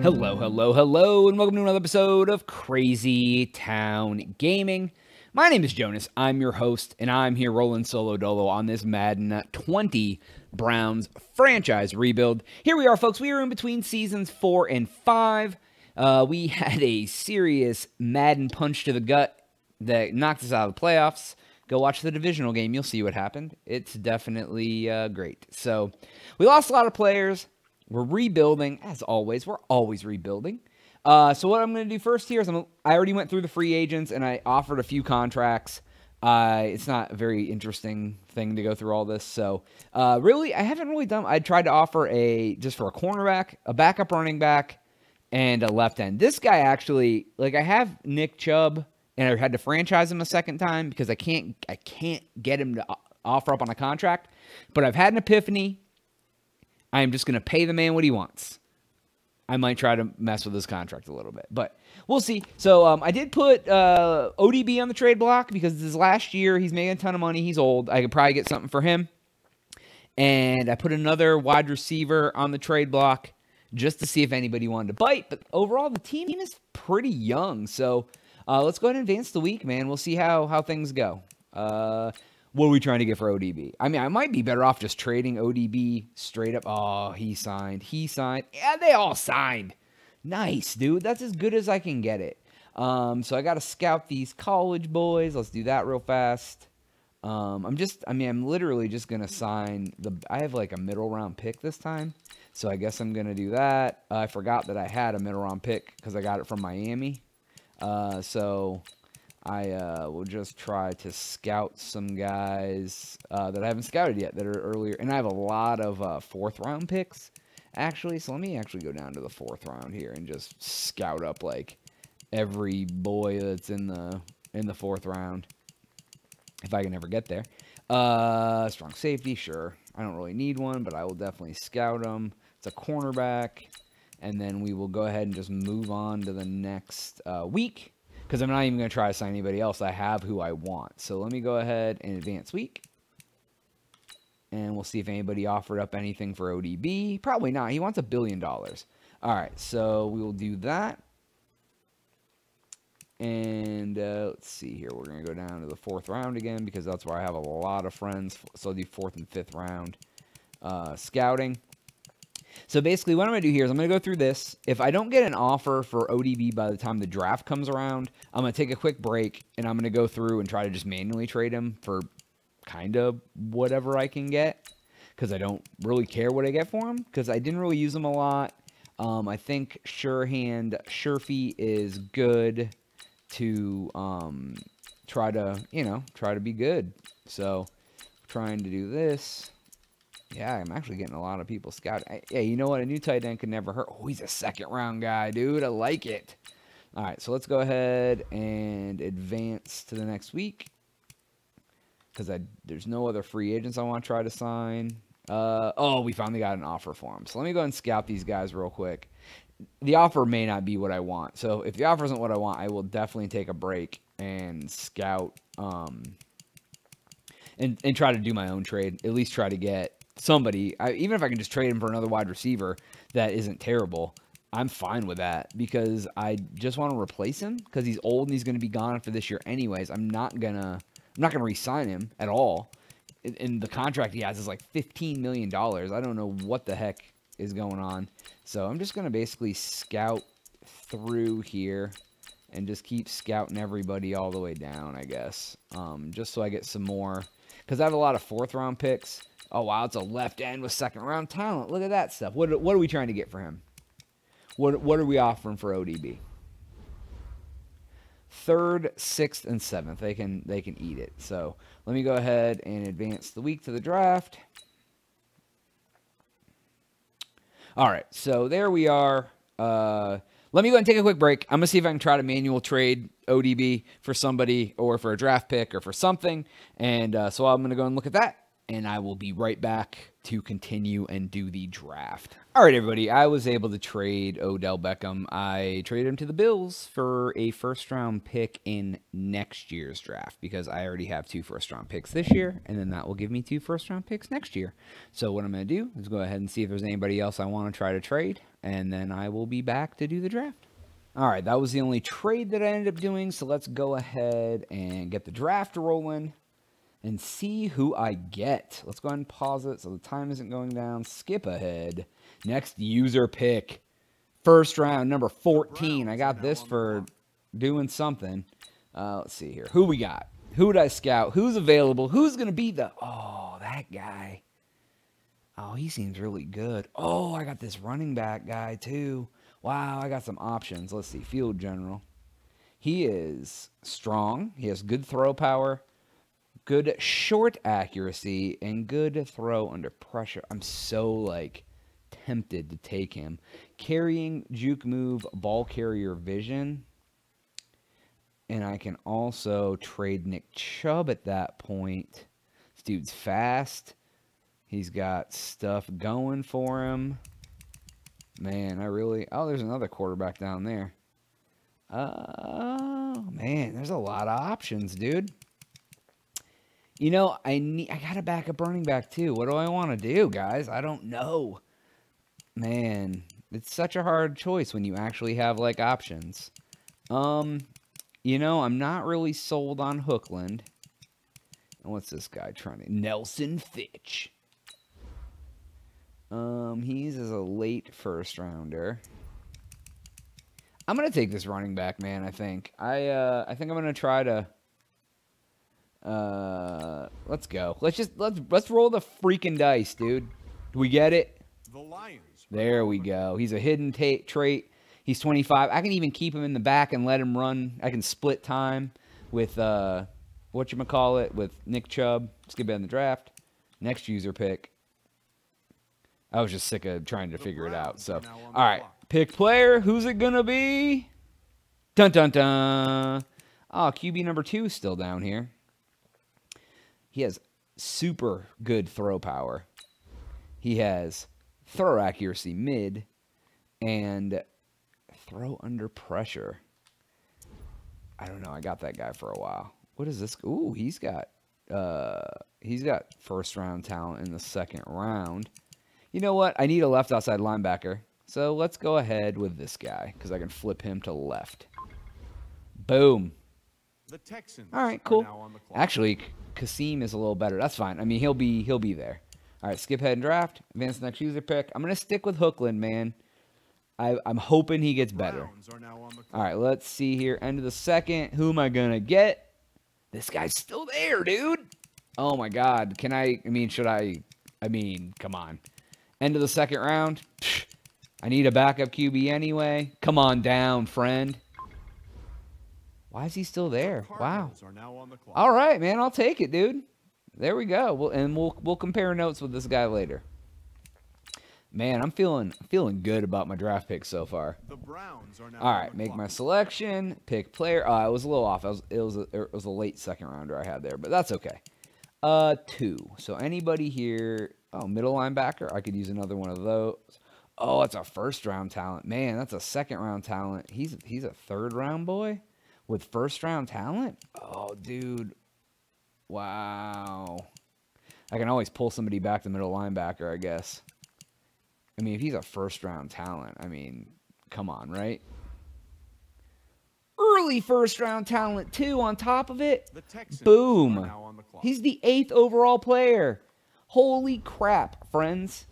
Hello, hello, hello, and welcome to another episode of Crazy Town Gaming. My name is Jonaas. I'm your host, and I'm here rolling solo dolo on this Madden 20 Browns franchise rebuild. Here we are, folks. We are in between seasons four and five. Uh, we had a serious Madden punch to the gut that knocked us out of the playoffs. Go watch the divisional game. You'll see what happened. It's definitely uh, great. So, we lost a lot of players. We're rebuilding, as always. We're always rebuilding. Uh, so what I'm going to do first here is I'm, I already went through the free agents and I offered a few contracts. Uh, it's not a very interesting thing to go through all this. So uh, really, I haven't really done. I tried to offer a just for a cornerback, a backup running back, and a left end. This guy actually, like, I have Nick Chubb, and I had to franchise him a second time because I can't I can't get him to offer up on a contract. But I've had an epiphany I am just going to pay the man what he wants. I might try to mess with his contract a little bit, but we'll see. So um, I did put uh, ODB on the trade block because this last year he's making a ton of money. He's old. I could probably get something for him. And I put another wide receiver on the trade block just to see if anybody wanted to bite. But overall, the team is pretty young. So uh, let's go ahead and advance the week, man. We'll see how how things go. Uh, what are we trying to get for ODB? I mean, I might be better off just trading ODB straight up. Oh, he signed. He signed. Yeah, they all signed. Nice, dude. That's as good as I can get it. Um, so I got to scout these college boys. Let's do that real fast. Um, I'm just, I mean, I'm literally just going to sign the, I have like a middle round pick this time. So I guess I'm going to do that. Uh, I forgot that I had a middle round pick because I got it from Miami. Uh, so I uh, will just try to scout some guys uh, that I haven't scouted yet that are earlier. And I have a lot of uh, fourth round picks, actually. So let me actually go down to the fourth round here and just scout up like every boy that's in the in the fourth round, if I can ever get there. Uh, strong safety, sure. I don't really need one, but I will definitely scout them. It's a cornerback, and then we will go ahead and just move on to the next uh, week because I'm not even going to try to sign anybody else. I have who I want. So let me go ahead and advance week. And we'll see if anybody offered up anything for ODB. Probably not. He wants a billion dollars. All right, so we will do that. And uh, let's see here. We're going to go down to the fourth round again because that's where I have a lot of friends. So I'll do fourth and fifth round uh, scouting. So basically, what I'm going to do here is I'm going to go through this. If I don't get an offer for ODB by the time the draft comes around, I'm going to take a quick break and I'm going to go through and try to just manually trade him for kind of whatever I can get because I don't really care what I get for him because I didn't really use him a lot. Um, I think Surehand Surefy is good to um, try to, you know, try to be good. So trying to do this. Yeah, I'm actually getting a lot of people scout. Yeah, you know what? A new tight end could never hurt. Oh, he's a second round guy, dude. I like it. All right, so let's go ahead and advance to the next week because there's no other free agents I want to try to sign. Uh, oh, we finally got an offer for him. So let me go and scout these guys real quick. The offer may not be what I want. So if the offer isn't what I want, I will definitely take a break and scout um, and, and try to do my own trade. At least try to get somebody, I, even if I can just trade him for another wide receiver that isn't terrible, I'm fine with that because I just want to replace him because he's old and he's going to be gone for this year anyways. I'm not gonna I'm not gonna re-sign him at all. And the contract he has is like 15 million dollars. I don't know what the heck is going on. So I'm just gonna basically scout through here and just keep scouting everybody all the way down, I guess. Um, just so I get some more because I have a lot of fourth round picks Oh, wow, it's a left end with second round talent. Look at that stuff. What, what are we trying to get for him? What, what are we offering for ODB? Third, sixth, and seventh. They can they can eat it. So let me go ahead and advance the week to the draft. All right, so there we are. Uh, let me go and take a quick break. I'm gonna see if I can try to manual trade ODB for somebody or for a draft pick or for something. And uh, so I'm gonna go and look at that and I will be right back to continue and do the draft. All right, everybody, I was able to trade Odell Beckham. I traded him to the Bills for a first round pick in next year's draft because I already have two first round picks this year, and then that will give me two first round picks next year. So, what I'm going to do is go ahead and see if there's anybody else I want to try to trade. and then I will be back to do the draft. All right, that was the only trade that I ended up doing, so let's go ahead and get the draft rolling and see who I get. Let's go ahead and pause it so the time isn't going down. Skip ahead. Next user pick. First round, number 14. I got this for doing something. Uh, let's see here. Who we got? Who did I scout? Who's available? Who's going to be the... Oh, that guy. Oh, he seems really good. Oh, I got this running back guy, too. Wow, I got some options. Let's see. Field general. He is strong. He has good throw power, good short accuracy, and good throw under pressure. I'm so, like, tempted to take him. Carrying, juke move, ball carrier vision. And I can also trade Nick Chubb at that point. This dude's fast. He's got stuff going for him. Man, I really... Oh, there's another quarterback down there. Oh, man, there's a lot of options, dude. You know, I need I gotta a backup running back too. What do I want to do, guys? I don't know. Man, it's such a hard choice when you actually have like options. Um, you know, I'm not really sold on Hookland. And what's this guy trying to Nelson Fitch. Um, he's as a late first rounder. I'm gonna take this running back, man. I think I uh, I think I'm gonna try to. Uh, let's go. Let's just let's let's roll the freaking dice, dude. Do we get it? The Lions. There we go. He's a hidden trait. He's 25. I can even keep him in the back and let him run. I can split time with uh, what you call it with Nick Chubb. Let's get in the draft. Next user pick. I was just sick of trying to figure it out. So, all right, pick player. Who's it gonna be? Dun dun dun. Oh, QB number two is still down here. He has super good throw power. He has throw accuracy mid and throw under pressure. I don't know. I got that guy for a while. What is this? Ooh, he's got uh he's got first round talent in the second round. You know what? I need a left outside linebacker. So let's go ahead with this guy because I can flip him to left. Boom. The Texans. All right, cool. Actually, Kasim is a little better. That's fine. I mean, he'll be he'll be there. All right, skip ahead and draft. Advance next user pick. I'm gonna stick with Hookland, man. I, I'm hoping he gets better. All right, let's see here. End of the second. Who am I gonna get? This guy's still there, dude. Oh my God. Can I? I mean, should I? I mean, come on. End of the second round. Psh, I need a backup QB anyway. Come on down, friend. Why is he still there? Wow. All right, man. I'll take it, dude. There we go. We'll, and we'll we'll compare notes with this guy later. Man, I'm feeling feeling good about my draft picks so far. All right, make my selection, pick player. Oh, I was a little off. Was, it was a, it was a late second rounder I had there, but that's okay. Uh, two. So anybody here Oh, middle linebacker. I could use another one of those. Oh, that's a first round talent. Man, that's a second round talent. He's he's a third round boy with first round talent. Oh, dude. Wow. I can always pull somebody back to middle linebacker, I guess. I mean, if he's a first round talent, I mean, come on, right? Early first round talent, too, on top of it. Boom. He's the eighth overall player. Holy crap, friends.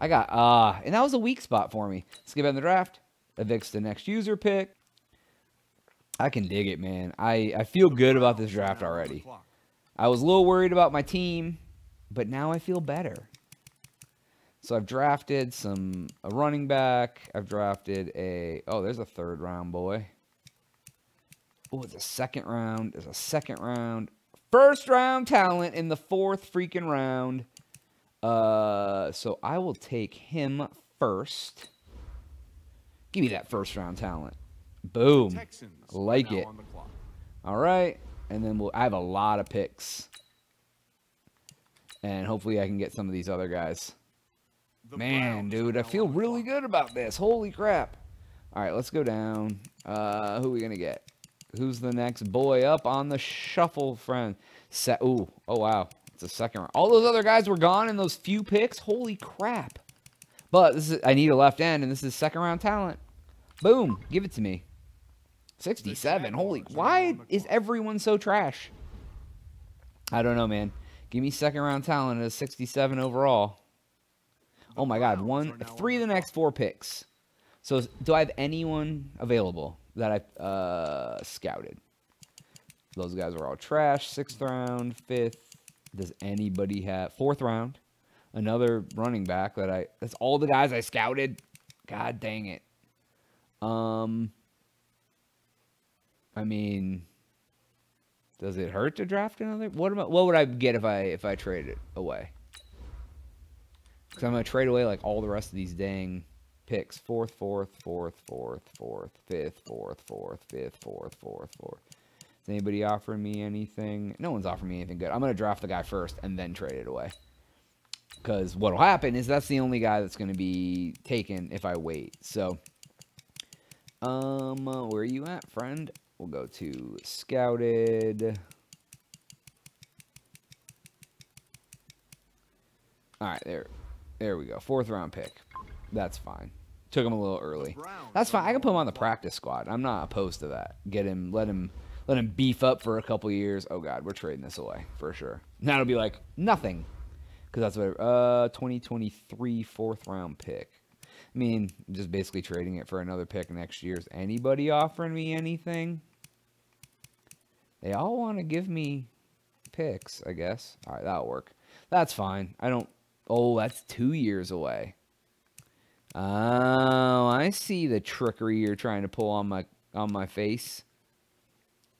I got, ah, uh, and that was a weak spot for me. Skip in the draft. Evicts the next user pick. I can dig it, man. I, I feel good about this draft already. I was a little worried about my team, but now I feel better. So I've drafted some a running back. I've drafted a oh, there's a third round boy. Oh, it's a second round. There's a second round. First round talent in the fourth freaking round. Uh, so I will take him first. Give me that first round talent. Boom. Texans like it. All right. And then we'll I have a lot of picks. And hopefully I can get some of these other guys. The Man, dude, I feel really good about this. Holy crap. All right, let's go down. Uh, who are we going to get? Who's the next boy up on the shuffle, friend? Set. Ooh. Oh, wow. It's a second round. All those other guys were gone in those few picks? Holy crap. But this is I need a left end, and this is second round talent. Boom, give it to me. 67. Holy, why is everyone so trash? I don't know, man. Give me second round talent at 67 overall. Oh my God, one, three of the next four picks. So do I have anyone available that I uh, scouted? Those guys are all trash. Sixth round, fifth. Does anybody have fourth round? Another running back that I. That's all the guys I scouted. God dang it. Um. I mean, does it hurt to draft another? What I, What would I get if I if I traded it away? Because I'm gonna trade away like all the rest of these dang picks. Fourth, fourth, fourth, fourth, fourth, fifth, fourth, fourth, fifth, fourth, fourth, fourth. Is anybody offering me anything? No one's offering me anything good. I'm gonna draft the guy first and then trade it away. Because what'll happen is that's the only guy that's gonna be taken if I wait. So, um, where are you at, friend? We'll go to scouted. All right, there, there we go. Fourth round pick. That's fine. Took him a little early. That's fine. I can put him on the practice squad. I'm not opposed to that. Get him, let him, let him beef up for a couple years. Oh God, we're trading this away for sure. Now it'll be like nothing, because that's what. Uh, 2023 fourth round pick. I mean, just basically trading it for another pick next year. Is anybody offering me anything? They all want to give me picks, I guess. All right, that'll work. That's fine. I don't. Oh, that's two years away. Oh, I see the trickery you're trying to pull on my on my face.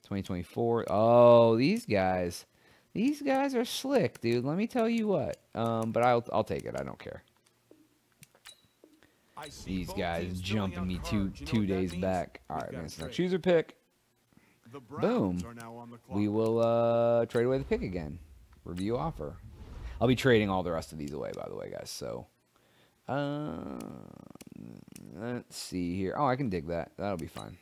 2024. Oh, these guys. These guys are slick, dude. Let me tell you what. Um, but I'll I'll take it. I don't care. These guys jumping me two two days back. All right, man. So now chooser pick. Boom. We will uh, trade away the pick again. Review offer. I'll be trading all the rest of these away, by the way, guys. So, uh, let's see here. Oh, I can dig that. That'll be fine.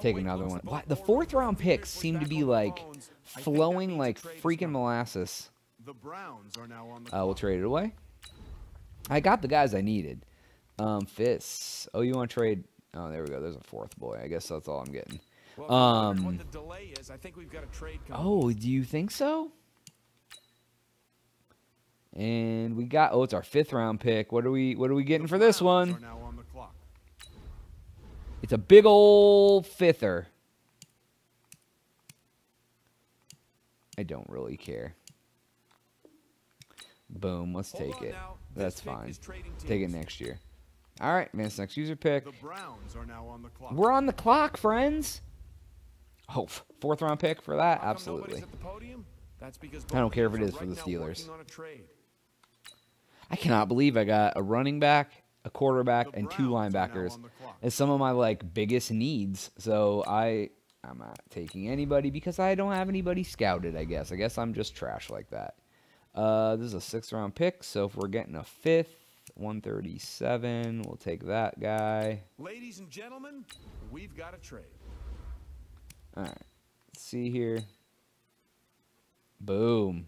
Take another one. What? The fourth round picks seem to be like flowing like freaking molasses. The Browns are now on the uh, we'll trade it away. I got the guys I needed. Um, fists. Oh, you want to trade? Oh, there we go. There's a fourth boy. I guess that's all I'm getting. Um. Oh, do you think so? And we got oh, it's our fifth round pick. What are we what are we getting for this one? It's a big old fifther. I don't really care. Boom, let's take it. That's fine. Take it next year. All right, man. Next user pick. The Browns are now on the clock. We're on the clock, friends. Oh, fourth round pick for that? Absolutely. I don't care if it is for the Steelers. I cannot believe I got a running back, a quarterback, and two linebackers as some of my like biggest needs. So I I'm not taking anybody because I don't have anybody scouted, I guess. I guess I'm just trash like that. Uh, this is a sixth round pick, so if we're getting a fifth, 137, we'll take that guy. Ladies and gentlemen, we've got a trade. All right. Let's see here. Boom.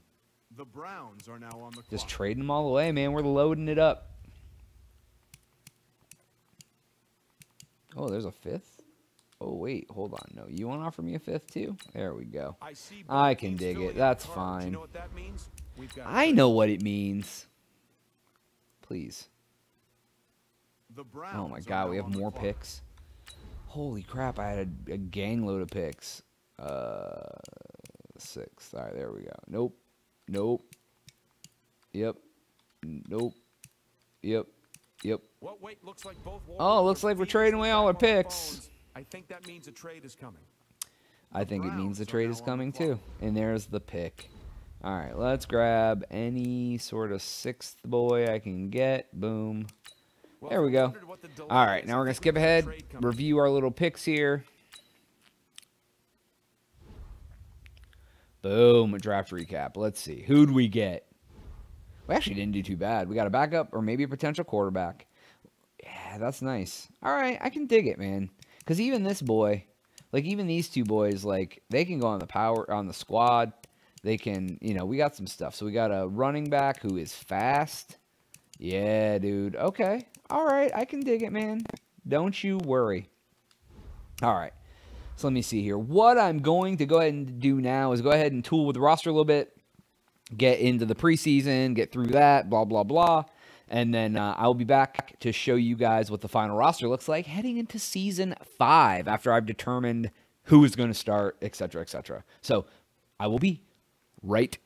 The Browns are now on the Just trading them all away, man. We're loading it up. Oh, there's a fifth? Oh, wait. Hold on. No, you want to offer me a fifth, too? There we go. I, I can dig it. That's fine. You know that I know what it means. Please. oh, my God. We have more picks. Holy crap, I had a, a gang load of picks. Uh, six. All right, there we go. Nope. Nope. Yep. Nope. Yep. Yep. Wait looks like both oh, looks like we're trading away all our picks. I think that means a trade is coming. I think it means the trade is coming too. And there's the pick. All right, let's grab any sort of sixth boy I can get. Boom. There we go. All right, now we're going to skip ahead, review our little picks here. Boom, draft recap. Let's see. Who'd we get? We actually didn't do too bad. We got a backup or maybe a potential quarterback. Yeah, that's nice. All right, I can dig it, man. Because even this boy, like even these two boys, like they can go on the power on the squad. They can, you know, we got some stuff. So we got a running back who is fast Yeah, dude. Okay. All right. I can dig it, man. Don't you worry. All right. So let me see here. What I'm going to go ahead and do now is go ahead and tool with the roster a little bit, get into the preseason, get through that, blah, blah, blah. And then uh, I'll be back to show you guys what the final roster looks like heading into season five after I've determined who is going to start, etc., etc. So I will be right.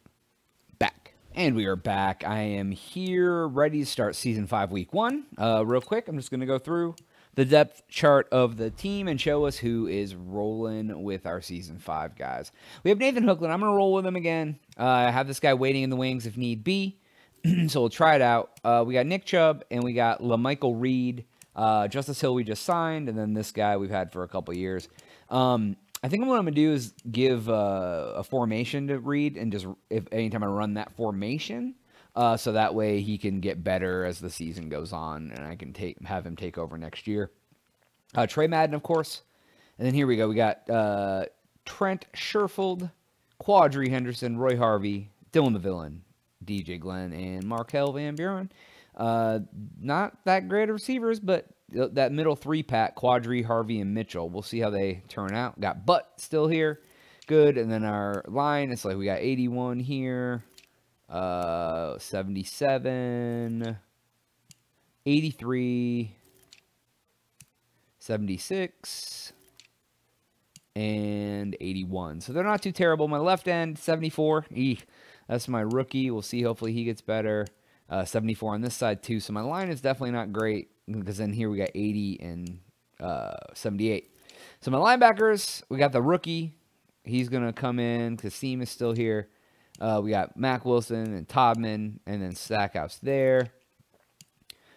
And we are back. I am here ready to start season five, week one. Uh, real quick, I'm just going to go through the depth chart of the team and show us who is rolling with our season five guys. We have Nathan Hookland. I'm going to roll with him again. Uh, I have this guy waiting in the wings if need be. so we'll try it out. Uh, we got Nick Chubb and we got LaMichael Reed. Uh, Justice Hill we just signed, and then this guy we've had for a couple years. Um, I think what I'm gonna do is give uh, a formation to read, and just if anytime I run that formation, uh, so that way he can get better as the season goes on, and I can take have him take over next year. Uh, Trey Madden, of course, and then here we go. We got uh, Trent Sherfield, Quadree Henderson, Roy Harvey, Dylan the Villain, DJ Glenn, and Markel Van Buren. Uh, not that great of receivers, but that middle three pack, Quadree, Harvey, and Mitchell. We'll see how they turn out. Got Butt still here. Good. And then our line, it's like we got 81 here, uh, 77, 83, 76, and 81. So they're not too terrible. My left end, 74. Eek, that's my rookie. We'll see. Hopefully he gets better. Uh, 74 on this side, too. So my line is definitely not great because then here we got 80 and uh, 78. So my linebackers, we got the rookie. He's going to come in. Kasim is still here. Uh, we got Mack Wilson and Todman, and then Stackhouse there.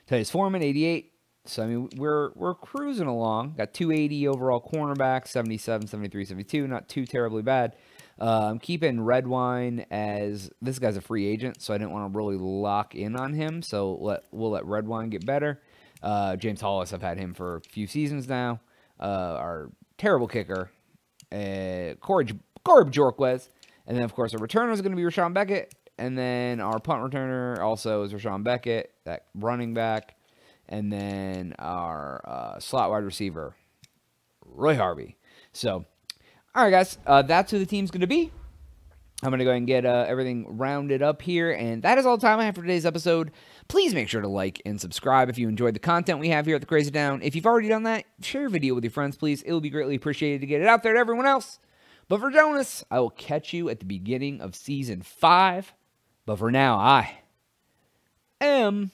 Titus Foreman, 88. So, I mean, we're we're cruising along. Got 280 overall cornerback, 77, 73, 72. Not too terribly bad. Uh, I'm keeping Redwine as this guy's a free agent, so I didn't want to really lock in on him. So let we'll let Redwine get better. Uh, James Hollis, I've had him for a few seasons now. Uh, our terrible kicker, uh, Corey, Jorquez. And then, of course, our returner is going to be Rashawn Beckett. And then our punt returner also is Rashawn Beckett, that running back. And then our uh, slot wide receiver, Roy Harvey. So, all right, guys, uh, that's who the team's going to be. I'm going to go ahead and get uh, everything rounded up here. And that is all the time I have for today's episode. Please make sure to like and subscribe if you enjoyed the content we have here at the Crazy Town. If you've already done that, share a video with your friends, please. It will be greatly appreciated to get it out there to everyone else. But for Jonaas, I will catch you at the beginning of season five. But for now, I am